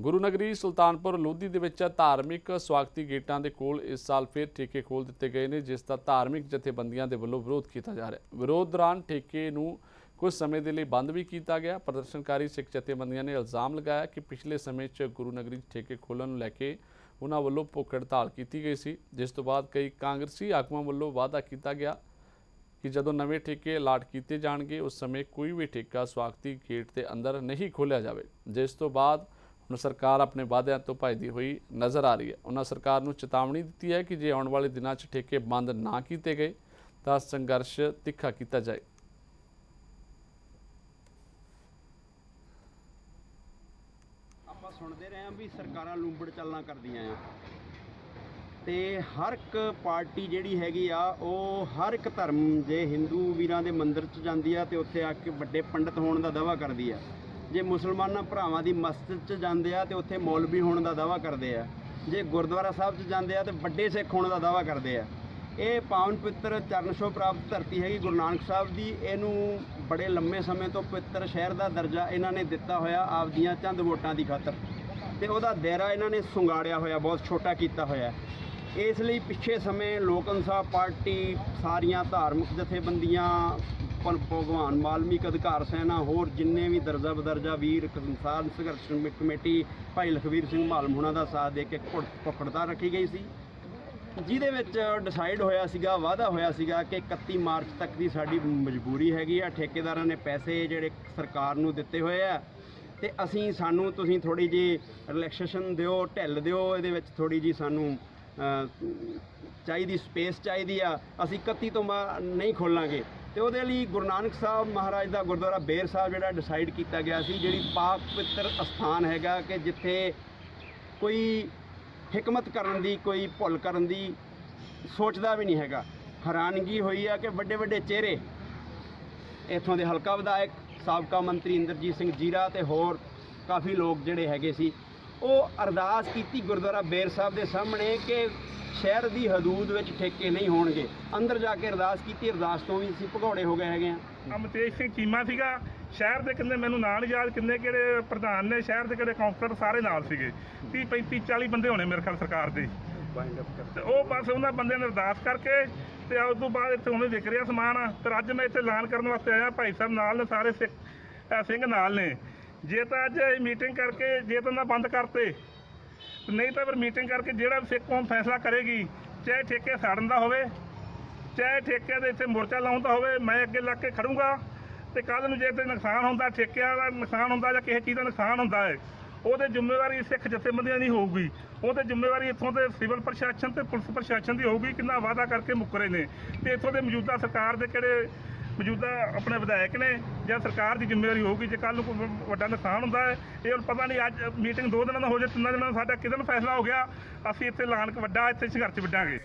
ਗੁਰੂ ਨਗਰੀ ਸੁਲਤਾਨਪੁਰ ਲੋਧੀ ਦੇ ਵਿੱਚ ਧਾਰਮਿਕ ਸਵਾਗਤੀ ਗੇਟਾਂ ਦੇ ਕੋਲ ਇਸ ਸਾਲ ਫਿਰ ਠੇਕੇ ਖੋਲ ਦਿੱਤੇ ਗਏ ਨੇ, ਜਿਸ ਦਾ ਧਾਰਮਿਕ ਜਥੇਬੰਦੀਆਂ ਦੇ ਵੱਲੋਂ ਵਿਰੋਧ ਕੀਤਾ ਜਾ ਰਿਹਾ ਵਿਰੋਧ ਦੌਰਾਨ ਠੇਕੇ ਨੂੰ ਕੁਝ ਸਮੇਂ ਦੇ ਲਈ ਬੰਦ ਵੀ ਕੀਤਾ ਗਿਆ। ਪ੍ਰਦਰਸ਼ਨਕਾਰੀ ਸਿੱਖ ਜਥੇਬੰਦੀਆਂ ਨੇ ਇਲਜ਼ਾਮ ਲਗਾਇਆ ਕਿ ਪਿਛਲੇ ਸਮੇਂ 'ਚ ਗੁਰੂ ਨਗਰੀ 'ਚ ਠੇਕੇ ਖੋਲ੍ਹਣ ਨੂੰ ਲੈ ਕੇ ਉਹਨਾਂ ਵੱਲੋਂ ਭੁੱਖ ਹੜਤਾਲ ਕੀਤੀ ਗਈ ਸੀ। ਜਿਸ ਤੋਂ ਬਾਅਦ ਕਈ ਕਾਂਗਰਸੀ ਆਗੂਆਂ ਵੱਲੋਂ ਵਾਅਦਾ ਕੀਤਾ ਗਿਆ ਕਿ ਜਦੋਂ ਨਵੇਂ ਠੇਕੇ ਅਲਾਟ ਕੀਤੇ ਜਾਣਗੇ, ਉਸ ਸਮੇਂ ਕੋਈ ਵੀ ਠੇਕਾ ਸਵਾਗਤੀ ਗੇਟ ਦੇ ਅੰਦਰ ਨਹੀਂ ਖੋਲ੍ਹਿਆ ਜਾਵੇ। ਜਿਸ ਤੋਂ ਬਾਅਦ ਹੁਣ ਸਰਕਾਰ ਆਪਣੇ ਵਾਅਦਿਆਂ ਤੋਂ ਭੱਜਦੀ ਹੋਈ ਨਜ਼ਰ ਆ ਰਹੀ ਹੈ। ਉਹਨਾਂ ਸਰਕਾਰ ਨੂੰ ਚੇਤਾਵਨੀ ਦਿੱਤੀ ਹੈ ਕਿ ਜੇ ਆਉਣ ਵਾਲੇ ਦਿਨਾਂ 'ਚ ਠੇਕੇ ਬੰਦ ਨਾ ਕੀਤੇ ਗਏ, ਤਾਂ ਸੰਘਰਸ਼ ਤਿੱਖਾ ਕੀਤਾ ਜਾਏ। ਆਪਾਂ ਸੁਣਦੇ ਰਹੇ ਹਾਂ ਵੀ ਸਰਕਾਰਾਂ ਲੂੰਬੜ ਚੱਲਣਾ ਕਰਦੀਆਂ ਆ। ਤੇ ਹਰ ਇੱਕ ਪਾਰਟੀ ਜਿਹੜੀ ਹੈਗੀ ਆ, ਉਹ ਹਰ ਇੱਕ ਧਰਮ ਜੇ ਹਿੰਦੂ ਵੀਰਾਂ ਦੇ ਮੰਦਿਰ 'ਚ ਜਾਂਦੀ ਆ ਤੇ ਉੱਥੇ ਆ ਕੇ ਵੱਡੇ ਪੰਡਤ ਹੋਣ ਦਾ ਦਾਵਾ ਕਰਦੀ ਆ। ਜੇ ਮੁਸਲਮਾਨਾਂ ਭਰਾਵਾਂ ਦੀ ਮਸਜਿਦ 'ਚ ਜਾਂਦੇ ਆ ਤੇ ਉੱਥੇ ਮੌਲਵੀ ਹੋਣ ਦਾ ਦਾਵਾ ਕਰਦੇ ਆ, ਜੇ ਗੁਰਦੁਆਰਾ ਸਾਹਿਬ 'ਚ ਜਾਂਦੇ ਆ ਤੇ ਵੱਡੇ ਸਿੱਖ ਹੋਣ ਦਾ ਦਾਵਾ ਕਰਦੇ ਆ। ਇਹ ਪਾਵਨ ਪਵਿੱਤਰ ਚਰਨ ਛੋਹ ਪ੍ਰਾਪਤ ਧਰਤੀ ਹੈਗੀ ਗੁਰੂ ਨਾਨਕ ਸਾਹਿਬ ਦੀ, ਇਹਨੂੰ ਬੜੇ ਲੰਮੇ ਸਮੇਂ ਤੋਂ ਪਵਿੱਤਰ ਸ਼ਹਿਰ ਦਾ ਦਰਜਾ ਇਹਨਾਂ ਨੇ ਦਿੱਤਾ ਹੋਇਆ ਆਪਦੀਆਂ ਚੰਦ ਵੋਟਾਂ ਦੀ ਖਾਤਰ। ਤੇ ਉਹਦਾ ਦਾਇਰਾ ਇਹਨਾਂ ਨੇ ਸੁੰਗਾੜਿਆ ਹੋਇਆ, ਬਹੁਤ ਛੋਟਾ ਕੀਤਾ ਹੋਇਆ। ਇਸ ਲਈ ਪਿੱਛੇ ਸਮੇਂ ਲੋਕ ਇਨਸਾਫ ਪਾਰਟੀ, ਸਾਰੀਆਂ ਧਾਰਮਿਕ ਜਥੇਬੰਦੀਆਂ ਭਗਵਾਨ ਮਾਲਮੀਕ ਅਧਿਕਾਰ ਸੈਨਾ ਹੋਰ ਜਿੰਨੇ ਵੀ ਦਰਜਾ ਬਦਰਜਾ ਵੀਰ, ਕਿਸਾਨ ਸੰਘਰਸ਼ ਕਮੇਟੀ, ਭਾਈ ਲਖਵੀਰ ਸਿੰਘ ਮਾਲਮ ਹੁਣਾਂ ਦਾ ਸਾਥ ਦੇ ਕੇ ਭੁੱਖੜਤਾ ਰੱਖੀ ਗਈ ਸੀ। ਜਿਹਦੇ ਵਿੱਚ ਡਿਸਾਈਡ ਹੋਇਆ ਸੀਗਾ, ਵਾਅਦਾ ਹੋਇਆ ਸੀਗਾ ਕਿ 31 ਮਾਰਚ ਤੱਕ ਦੀ ਸਾਡੀ ਮਜਬੂਰੀ ਹੈਗੀ ਆ। ਠੇਕੇਦਾਰਾਂ ਨੇ ਪੈਸੇ ਜਿਹੜੇ ਸਰਕਾਰ ਨੂੰ ਦਿੱਤੇ ਹੋਏ ਆ। ਤੇ ਅਸੀਂ ਸਾਨੂੰ ਤੁਸੀਂ ਥੋੜੀ ਜੀ ਰਿਲੈਕਸੇਸ਼ਨ ਦਿਓ, ਢਿੱਲ ਦਿਓ, ਇਹਦੇ ਵਿੱਚ ਥੋੜੀ ਜੀ ਸਾਨੂੰ ਚਾਹੀਦੀ ਸਪੇਸ ਚਾਹੀਦੀ ਆ। ਅਸੀਂ 31 ਤੋਂ ਬਾਅਦ ਨਹੀਂ ਖੋਲਾਂਗੇ। ਤੇ ਉਹਦੇ ਲਈ ਗੁਰੂ ਨਾਨਕ ਸਾਹਿਬ ਮਹਾਰਾਜ ਦਾ ਗੁਰਦੁਆਰਾ ਬੇਰ ਸਾਹਿਬ ਜਿਹੜਾ ਡਿਸਾਈਡ ਕੀਤਾ ਗਿਆ ਸੀ, ਜਿਹੜੀ ਪਾਕ ਪਵਿੱਤਰ ਅਸਥਾਨ ਹੈਗਾ ਕਿ ਜਿੱਥੇ ਕੋਈ ਹਕਮਤ ਕਰਨ ਦੀ, ਕੋਈ ਭੁੱਲ ਕਰਨ ਦੀ ਸੋਚਦਾ ਵੀ ਨਹੀਂ ਹੈਗਾ। ਹੈਰਾਨਗੀ ਹੋਈ ਆ ਕਿ ਵੱਡੇ ਵੱਡੇ ਚਿਹਰੇ, ਇੱਥੋਂ ਦੇ ਹਲਕਾ ਵਿਧਾਇਕ, ਸਾਬਕਾ ਮੰਤਰੀ ਇੰਦਰਜੀਤ ਸਿੰਘ ਜੀਰਾ ਤੇ ਹੋਰ ਕਾਫੀ ਲੋਕ ਜਿਹੜੇ ਹੈਗੇ ਸੀ, ਉਹ ਅਰਦਾਸ ਕੀਤੀ ਗੁਰਦੁਆਰਾ ਬੇਰ ਸਾਹਿਬ ਦੇ ਸਾਹਮਣੇ ਕਿ ਸ਼ਹਿਰ ਦੀ ਹਦੂਦ ਵਿੱਚ ਠੇਕੇ ਨਹੀਂ ਹੋਣਗੇ। ਅੰਦਰ ਜਾ ਕੇ ਅਰਦਾਸ ਕੀਤੀ, ਅਰਦਾਸ ਤੋਂ ਵੀ ਅਸੀਂ ਭਗੌੜੇ ਹੋ ਗਏ ਹੈਗੇ ਆ ਅਮਤੇਜ ਸਿੰਘ ਚੀਮਾ ਸੀਗਾ। ਸ਼ਹਿਰ ਦੇ ਕਿੰਨੇ ਮੈਨੂੰ ਨਾਂ ਨਹੀਂ ਯਾਦ ਕਿੰਨੇ ਕਿਹੜੇ ਪ੍ਰਧਾਨ ਨੇ, ਸ਼ਹਿਰ ਦੇ ਕਿਹੜੇ ਕਾਉਂਸਲਰ ਸਾਰੇ ਨਾਲ ਸੀਗੇ। 30 35 40 ਬੰਦੇ ਹੋਣੇ ਮੇਰੇ ਖਿਆਲ ਸਰਕਾਰ ਦੇ। ਤੇ ਉਹ ਬਸ ਉਹਨਾਂ ਬੰਦਿਆਂ ਨੇ ਅਰਦਾਸ ਕਰਕੇ ਤੇ ਉਸ ਤੋਂ ਬਾਅਦ ਇੱਥੇ ਉਵੇਂ ਵਿਕ ਰਿਹਾ ਸਮਾਨ। ਤੇ ਅੱਜ ਮੈਂ ਇੱਥੇ ਐਲਾਨ ਕਰਨ ਵਾਸਤੇ ਆਇਆ। ਭਾਈ ਸਾਹਿਬ ਨਾਲ ਨੇ, ਸਾਰੇ ਸਿੱਖ ਸਿੰਘ ਨਾਲ ਨੇ। ਜੇ ਤਾਂ ਅੱਜ ਮੀਟਿੰਗ ਕਰਕੇ ਜੇ ਤਾਂ ਨਾ ਬੰਦ ਕਰਤੇ ਨਹੀਂ ਤਾਂ ਫਿਰ ਮੀਟਿੰਗ ਕਰਕੇ ਜਿਹੜਾ ਵੀ ਸਿੱਖ ਕੌਮ ਫੈਸਲਾ ਕਰੇਗੀ, ਚਾਹੇ ਠੇਕੇ ਸਾੜਨ ਦਾ ਹੋਵੇ, ਚਾਹੇ ਠੇਕੇ ਦੇ ਇੱਥੇ ਮੋਰਚਾ ਲਾਉਣ ਦਾ ਹੋਵੇ, ਮੈਂ ਅੱਗੇ ਲੱਗ ਕੇ ਖੜੂੰਗਾ ਤੇ ਕੱਲ ਨੂੰ ਜੇ ਤੇ ਨੁਕਸਾਨ ਹੁੰਦਾ, ਠੇਕਿਆਂ ਦਾ ਨੁਕਸਾਨ ਹੁੰਦਾ ਜਾਂ ਕਿਸੇ ਚੀਜ਼ ਦਾ ਨੁਕਸਾਨ ਹੁੰਦਾ ਹੈ, ਉਹਦੇ ਜ਼ਿੰਮੇਵਾਰੀ ਸਿੱਖ ਜਥੇਬੰਦੀਆਂ ਦੀ ਹੋਊਗੀ। ਉਹਦੇ ਜ਼ਿੰਮੇਵਾਰੀ ਇੱਥੋਂ ਦੇ ਸਿਵਲ ਪ੍ਰਸ਼ਾਸਨ ਤੇ ਪੁਲਿਸ ਪ੍ਰਸ਼ਾਸਨ ਦੀ ਹੋਊਗੀ, ਕਿੰਨਾ ਵਾਅਦਾ ਕਰਕੇ ਮੁੱਕਰੇ ਨੇ। ਤੇ ਇੱਥੋਂ ਦੇ ਮੌਜੂਦਾ ਸਰਕਾਰ ਦੇ ਕਿਹੜੇ ਮੌਜੂਦਾ ਆਪਣੇ ਵਿਧਾਇਕ ਨੇ ਜਾਂ ਸਰਕਾਰ ਦੀ ਜ਼ਿੰਮੇਵਾਰੀ ਹੋਊਗੀ, ਜੇ ਕੱਲ ਨੂੰ ਕੋਈ ਵੱਡਾ ਨੁਕਸਾਨ ਹੁੰਦਾ ਹੈ, ਇਹ ਹੁਣ ਪਤਾ ਨਹੀਂ ਅੱਜ ਮੀਟਿੰਗ ਦੋ ਦਿਨਾਂ ਦਾ ਹੋ ਜਾਏ, ਤਿੰਨਾਂ ਦਿਨਾਂ ਦਾ ਸਾਡਾ ਕਿਦਨ ਫੈਸਲਾ ਹੋ ਗਿਆ, ਅਸੀਂ ਇੱਥੇ ਐਲਾਨ ਵੱਡਾ ਇੱਥੇ ਸੰਘਰਸ਼ ਵਿੱਢਾਂਗੇ।